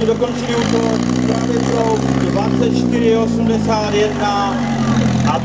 jsme dokončili úkol právě pro 2481 a